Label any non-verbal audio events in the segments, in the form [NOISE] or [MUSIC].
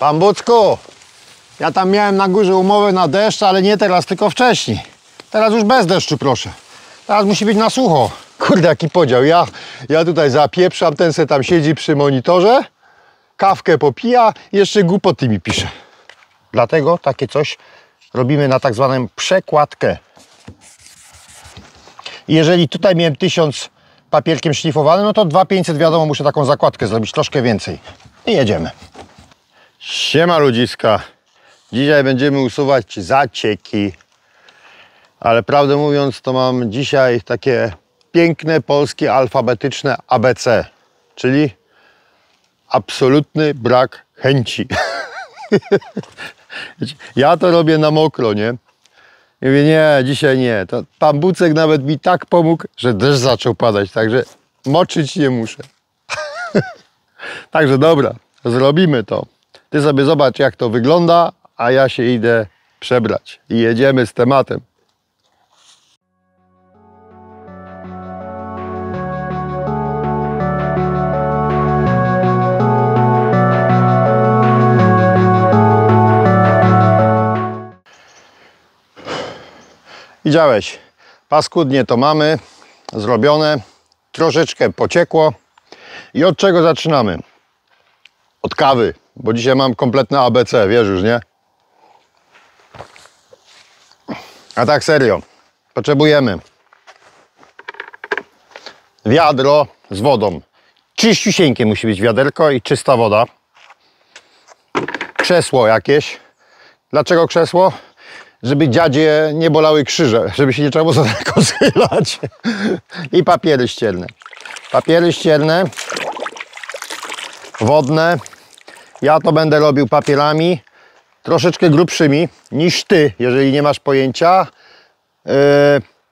Pan Bucku, ja tam miałem na górze umowę na deszcz, ale nie teraz, tylko wcześniej. Teraz już bez deszczu, proszę. Teraz musi być na sucho. Kurde, jaki podział. Ja, ja tutaj zapieprzam, ten se tam siedzi przy monitorze, kawkę popija jeszcze głupoty mi pisze. Dlatego takie coś robimy na tak zwaną przekładkę. Jeżeli tutaj miałem 1000 papierkiem szlifowanym, no to 2500 wiadomo, muszę taką zakładkę zrobić, troszkę więcej. I jedziemy. Siema ludziska. Dzisiaj będziemy usuwać zacieki. Ale prawdę mówiąc, to mam dzisiaj takie piękne polskie alfabetyczne ABC, czyli absolutny brak chęci. [LAUGHS] ja to robię na mokro, nie? I mówię, nie, dzisiaj nie. To pan Bucek nawet mi tak pomógł, że deszcz zaczął padać, także moczyć nie muszę. [LAUGHS] także dobra, zrobimy to. Ty sobie zobacz, jak to wygląda, a ja się idę przebrać. I jedziemy z tematem. Widziałeś, paskudnie to mamy, zrobione, troszeczkę pociekło. I od czego zaczynamy? Od kawy, bo dzisiaj mam kompletne ABC, wiesz już, nie? A tak serio, potrzebujemy wiadro z wodą. Czyściusieńkie musi być wiaderko i czysta woda. Krzesło jakieś. Dlaczego krzesło? Żeby dziadzie nie bolały krzyże, [LAUGHS] żeby się nie trzeba było za daleko schylać. I papiery ścierne. Papiery ścierne, wodne. Ja to będę robił papierami troszeczkę grubszymi niż ty, jeżeli nie masz pojęcia. Yy,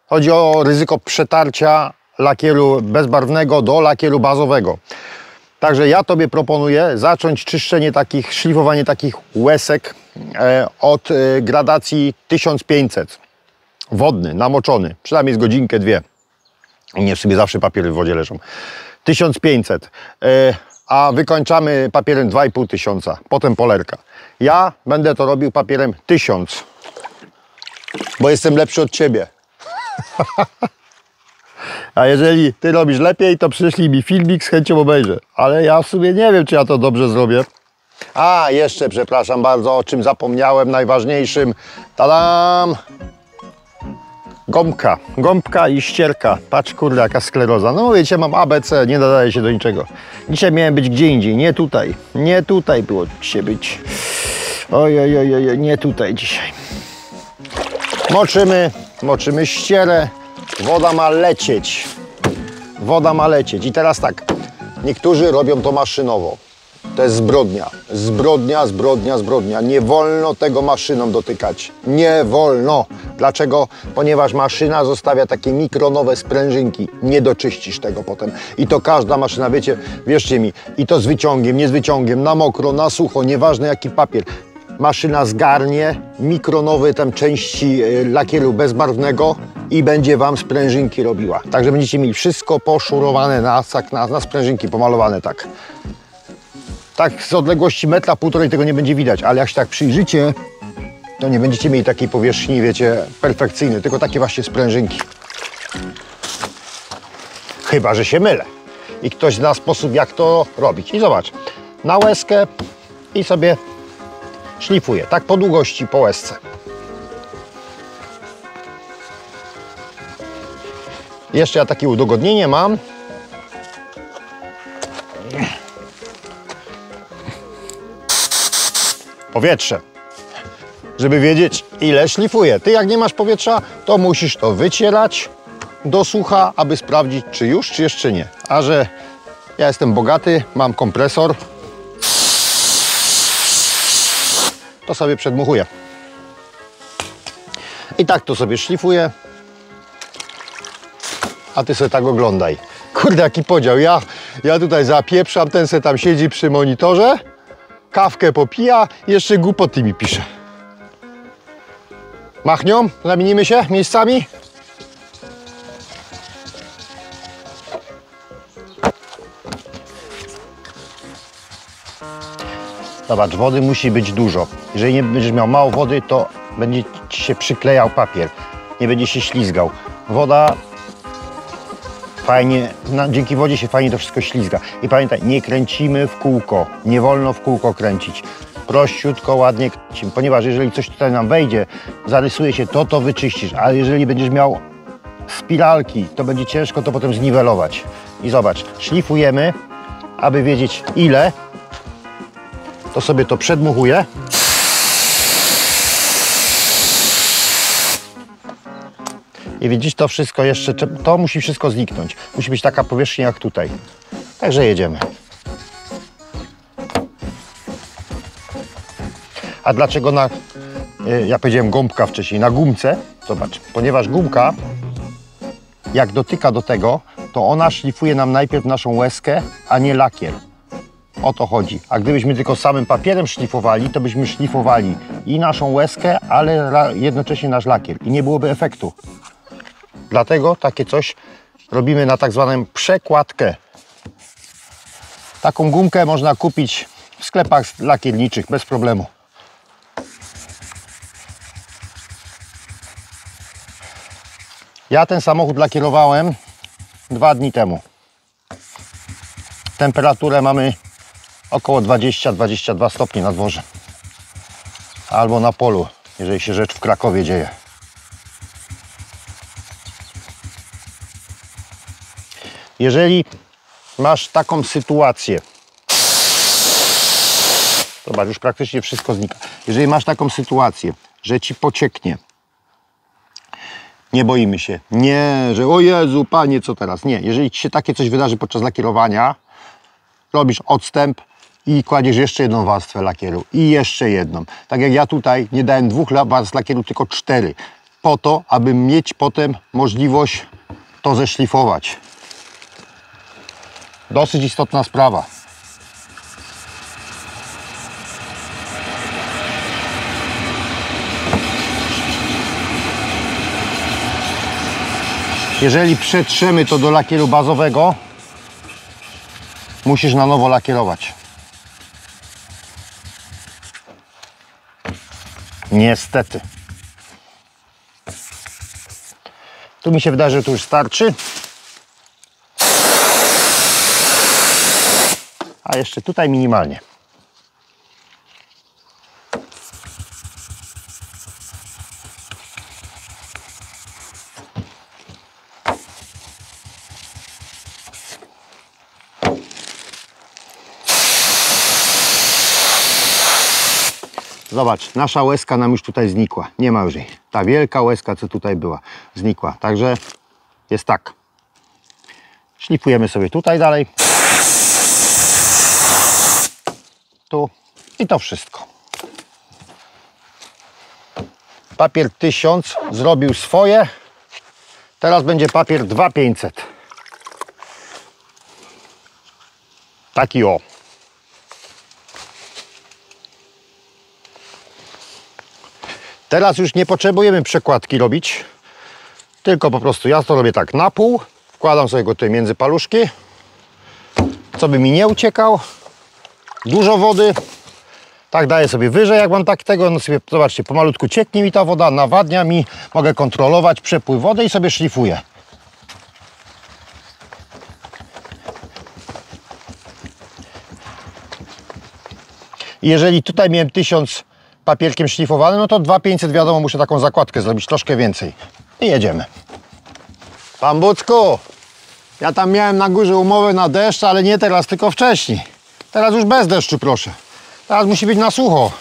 chodzi o ryzyko przetarcia lakieru bezbarwnego do lakieru bazowego. Także ja Tobie proponuję zacząć czyszczenie takich, szlifowanie takich łesek e, od e, gradacji 1500. Wodny, namoczony, przynajmniej z godzinkę, dwie. Nie w sobie zawsze papiery w wodzie leżą. 1500. A wykończamy papierem 2500, potem polerka. Ja będę to robił papierem 1000, bo jestem lepszy od Ciebie. [LAUGHS] A jeżeli ty robisz lepiej, to przyszli mi filmik, z chęcią obejrzę. Ale ja w sumie nie wiem, czy ja to dobrze zrobię. A, jeszcze, przepraszam bardzo, o czym zapomniałem, najważniejszym. Tadam! Gąbka, gąbka i ścierka. Patrz, kurde, jaka skleroza. No wiecie, mam ABC, nie nadaje się do niczego. Dzisiaj miałem być gdzie indziej, nie tutaj. Nie tutaj było dzisiaj być. Oj, oj, oj, oj, nie tutaj dzisiaj. Moczymy, moczymy ścierę. Woda ma lecieć. Woda ma lecieć. I teraz tak, niektórzy robią to maszynowo. To jest zbrodnia. Zbrodnia, zbrodnia, zbrodnia. Nie wolno tego maszyną dotykać. Nie wolno. Dlaczego? Ponieważ maszyna zostawia takie mikronowe sprężynki. Nie doczyścisz tego potem. I to każda maszyna, wiecie, wierzcie mi, i to z wyciągiem, nie z wyciągiem, na mokro, na sucho, nieważne jaki papier maszyna zgarnie mikronowe tam części e, lakieru bezbarwnego i będzie Wam sprężynki robiła. Także będziecie mieli wszystko poszurowane na, na, na sprężynki, pomalowane tak. Tak z odległości metra, półtorej tego nie będzie widać, ale jak się tak przyjrzycie, to nie będziecie mieli takiej powierzchni, wiecie, perfekcyjnej, tylko takie właśnie sprężynki. Chyba, że się mylę. I ktoś zna sposób, jak to robić. I zobacz, na łezkę i sobie szlifuję, tak po długości, po łezce. Jeszcze ja takie udogodnienie mam. Powietrze. Żeby wiedzieć, ile szlifuję. Ty jak nie masz powietrza, to musisz to wycierać do sucha, aby sprawdzić, czy już, czy jeszcze nie. A że ja jestem bogaty, mam kompresor, to sobie przedmuchuję. I tak to sobie szlifuję. A ty sobie tak oglądaj. Kurde, jaki podział. Ja, ja tutaj zapieprzam, ten se tam siedzi przy monitorze, kawkę popija jeszcze głupoty mi pisze. Machnią? Zamienimy się miejscami? Zobacz, wody musi być dużo. Jeżeli nie będziesz miał mało wody, to będzie ci się przyklejał papier. Nie będzie się ślizgał. Woda fajnie, na, dzięki wodzie się fajnie to wszystko ślizga. I pamiętaj, nie kręcimy w kółko. Nie wolno w kółko kręcić. Prościutko, ładnie kręcimy, ponieważ jeżeli coś tutaj nam wejdzie, zarysuje się to, to wyczyścisz. Ale jeżeli będziesz miał spiralki, to będzie ciężko to potem zniwelować. I zobacz, szlifujemy, aby wiedzieć ile, to sobie to przedmuchuję. I widzisz, to wszystko jeszcze, to musi wszystko zniknąć. Musi być taka powierzchnia jak tutaj. Także jedziemy. A dlaczego na, y, ja powiedziałem gąbka wcześniej, na gumce? Zobacz, ponieważ gumka, jak dotyka do tego, to ona szlifuje nam najpierw naszą łezkę, a nie lakier. O to chodzi. A gdybyśmy tylko samym papierem szlifowali, to byśmy szlifowali i naszą łezkę, ale jednocześnie nasz lakier i nie byłoby efektu. Dlatego takie coś robimy na tak zwaną przekładkę. Taką gumkę można kupić w sklepach lakierniczych bez problemu. Ja ten samochód lakierowałem dwa dni temu. Temperaturę mamy około 20-22 stopni na dworze. Albo na polu, jeżeli się rzecz w Krakowie dzieje. Jeżeli masz taką sytuację, zobacz, już praktycznie wszystko znika. Jeżeli masz taką sytuację, że ci pocieknie, nie boimy się. Nie, że o Jezu, panie, co teraz? Nie. Jeżeli ci się takie coś wydarzy podczas lakierowania, robisz odstęp i kładziesz jeszcze jedną warstwę lakieru i jeszcze jedną. Tak jak ja tutaj nie dałem dwóch warstw lakieru, tylko cztery. Po to, aby mieć potem możliwość to zeszlifować. Dosyć istotna sprawa. Jeżeli przetrzemy to do lakieru bazowego, musisz na nowo lakierować. Niestety. Tu mi się wydaje, że tu już starczy. A jeszcze tutaj minimalnie. Zobacz, nasza łezka nam już tutaj znikła. Nie ma już jej. Ta wielka łezka, co tutaj była, znikła. Także jest tak. Szlifujemy sobie tutaj dalej. Tu i to wszystko. Papier 1000 zrobił swoje. Teraz będzie papier 2500. Taki o. Teraz już nie potrzebujemy przekładki robić, tylko po prostu ja to robię tak na pół, wkładam sobie go tutaj między paluszki, co by mi nie uciekał, dużo wody, tak daję sobie wyżej, jak mam tak tego, no sobie, zobaczcie, pomalutku cieknie mi ta woda, nawadnia mi, mogę kontrolować przepływ wody i sobie szlifuję. Jeżeli tutaj miałem 1000 papierkiem szlifowany, no to 2500 wiadomo, muszę taką zakładkę zrobić, troszkę więcej. I jedziemy. Pan Bucku, ja tam miałem na górze umowę na deszcz, ale nie teraz, tylko wcześniej. Teraz już bez deszczu, proszę. Teraz musi być na sucho.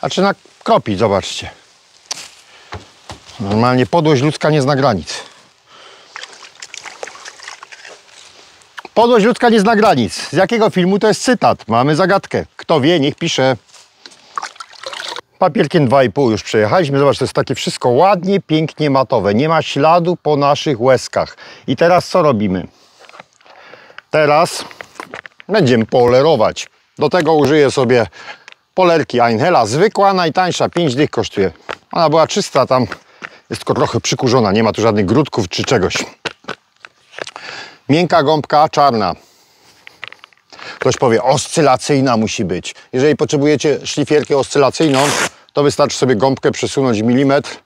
Znaczy na kropić, zobaczcie. Normalnie podłość ludzka nie zna granic. Podłość ludzka nie zna granic. Z jakiego filmu to jest cytat? Mamy zagadkę. Kto wie, niech pisze. Papierkiem 2,5 już przejechaliśmy. Zobacz, to jest takie wszystko ładnie, pięknie matowe. Nie ma śladu po naszych łezkach. I teraz co robimy? Teraz będziemy polerować. Do tego użyję sobie polerki Einhela. Zwykła, najtańsza, 5 dych kosztuje. Ona była czysta, tam jest tylko trochę przykurzona. Nie ma tu żadnych grudków czy czegoś. Miękka gąbka czarna. Ktoś powie, oscylacyjna musi być. Jeżeli potrzebujecie szlifierkę oscylacyjną, to wystarczy sobie gąbkę przesunąć milimetr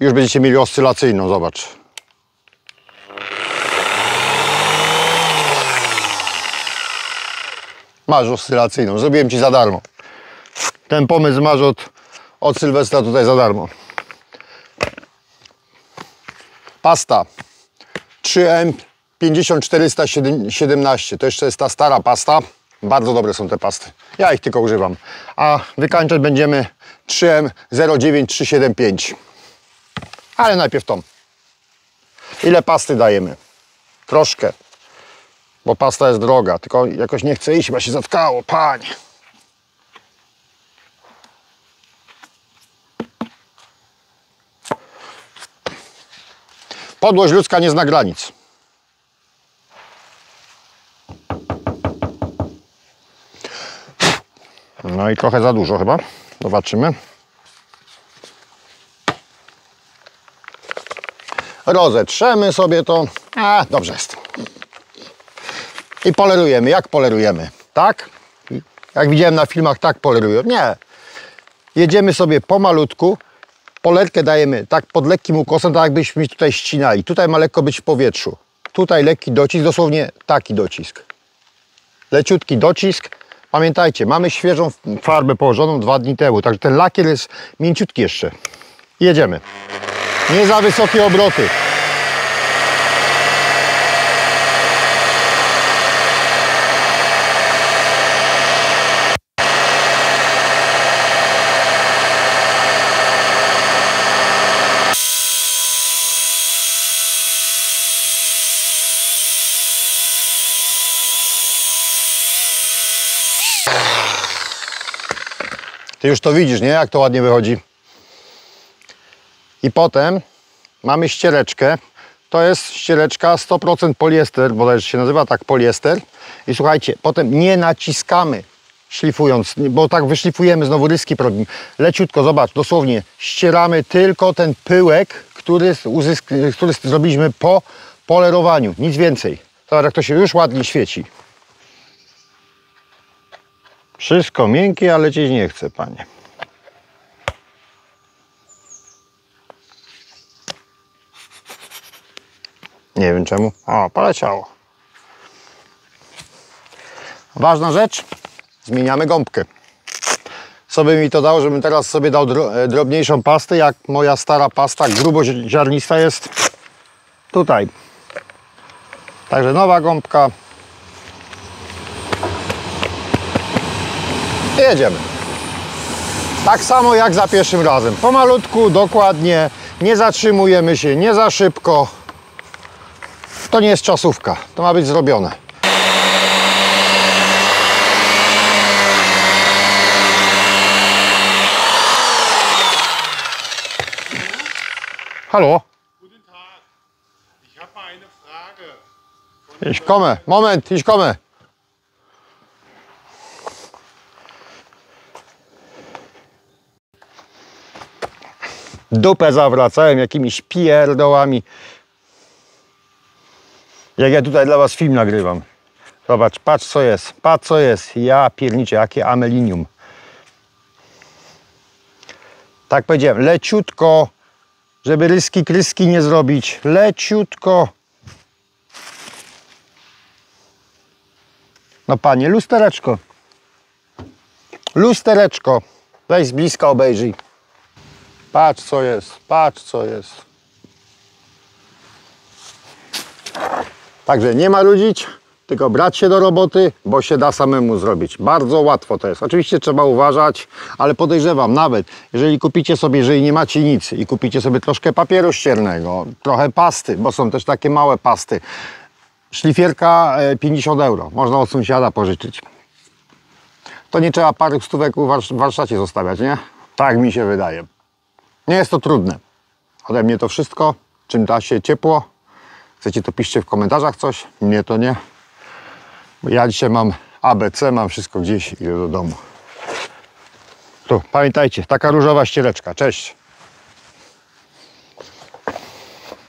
i już będziecie mieli oscylacyjną, zobacz. Masz oscylacyjną, zrobiłem Ci za darmo. Ten pomysł masz od, od Sylwestra tutaj za darmo. Pasta 3M 50417. To jeszcze jest ta stara pasta. Bardzo dobre są te pasty. Ja ich tylko używam. A wykańczać będziemy 3M 09375. Ale najpierw tą. Ile pasty dajemy? Troszkę. Bo pasta jest droga. Tylko jakoś nie chce iść, bo się zatkało. Panie. Podłość ludzka nie zna granic. No i trochę za dużo chyba. Zobaczymy. Rozetrzemy sobie to. A, dobrze jest. I polerujemy. Jak polerujemy? Tak? Jak widziałem na filmach, tak polerują. Nie. Jedziemy sobie pomalutku. Polerkę dajemy tak pod lekkim ukosem, tak jakbyśmy tutaj ścinali. Tutaj ma lekko być w powietrzu. Tutaj lekki docisk, dosłownie taki docisk. Leciutki docisk. Pamiętajcie, mamy świeżą farbę położoną dwa dni temu, także ten lakier jest mięciutki jeszcze. Jedziemy. Nie za wysokie obroty. Już to widzisz, nie? Jak to ładnie wychodzi. I potem mamy ściereczkę. To jest ściereczka 100% poliester, bo się nazywa tak poliester. I słuchajcie, potem nie naciskamy szlifując, bo tak wyszlifujemy, znowu ryski robimy. Leciutko, zobacz, dosłownie ścieramy tylko ten pyłek, który, uzysk- który zrobiliśmy po polerowaniu, nic więcej. Zobacz, jak to się już ładnie świeci. Wszystko miękkie, ale lecieć nie chce, panie. Nie wiem czemu. O, poleciało. Ważna rzecz. Zmieniamy gąbkę. Co by mi to dało, żebym teraz sobie dał e, drobniejszą pastę, jak moja stara pasta gruboziarnista jest tutaj. Także nowa gąbka. I jedziemy. Tak samo jak za pierwszym razem. Pomalutku, dokładnie. Nie zatrzymujemy się, nie za szybko. To nie jest czasówka. To ma być zrobione. Hallo? Ich komme. Moment, ich komme. Dupę zawracałem jakimiś pierdołami. Jak ja tutaj dla was film nagrywam. Zobacz, patrz co jest, patrz co jest. Ja pierniczę, jakie amelinium. Tak powiedziałem, leciutko, żeby ryski kryski nie zrobić. Leciutko. No panie, lustereczko. Lustereczko. Weź z bliska obejrzyj. Patrz co jest, patrz co jest. Także nie marudzić, tylko brać się do roboty, bo się da samemu zrobić. Bardzo łatwo to jest. Oczywiście trzeba uważać, ale podejrzewam nawet, jeżeli kupicie sobie, jeżeli nie macie nic i kupicie sobie troszkę papieru ściernego, trochę pasty, bo są też takie małe pasty. Szlifierka e, 50 euro, można od sąsiada pożyczyć. To nie trzeba paru stówek w warsztacie zostawiać, nie? Tak mi się wydaje. Nie jest to trudne. Ode mnie to wszystko. Czym da się ciepło? Chcecie to piszcie w komentarzach coś? Mnie to nie. Ja dzisiaj mam ABC, mam wszystko gdzieś, idę do domu. Tu, pamiętajcie, taka różowa ściereczka. Cześć.